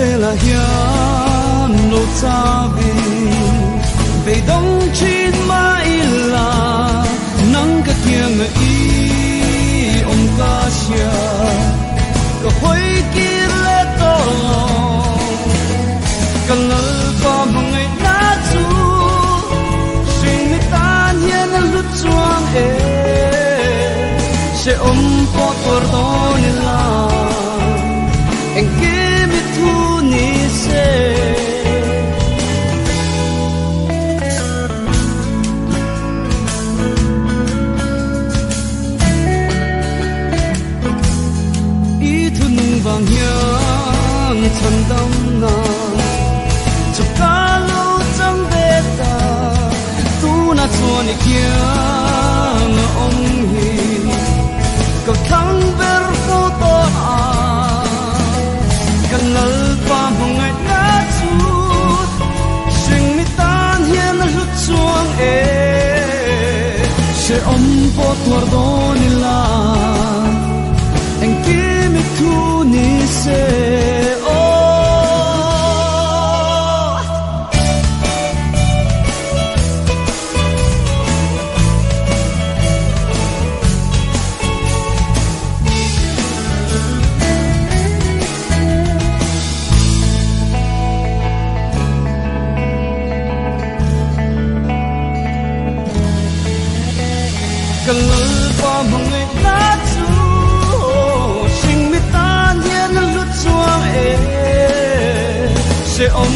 te la hian lo cha vi ve dong chin mai la nang ka tiang i om ka sia ka hoi ki le to ka lal pa mangai na chu sing mi tan hian lu chuang e se om po tor don la en ki vàng hiang chân đông na chụp cá lô trong bê ta tu na chua ni kia ông hi có thăng ver phu to à cần lỡ qua một ngày đã chút sinh mi tan hian lúc chuang e sẽ om po tuar do ni la anh cần lỡ qua một ngày đã chú sinh mi tan hiền lút chuang e sẽ ôm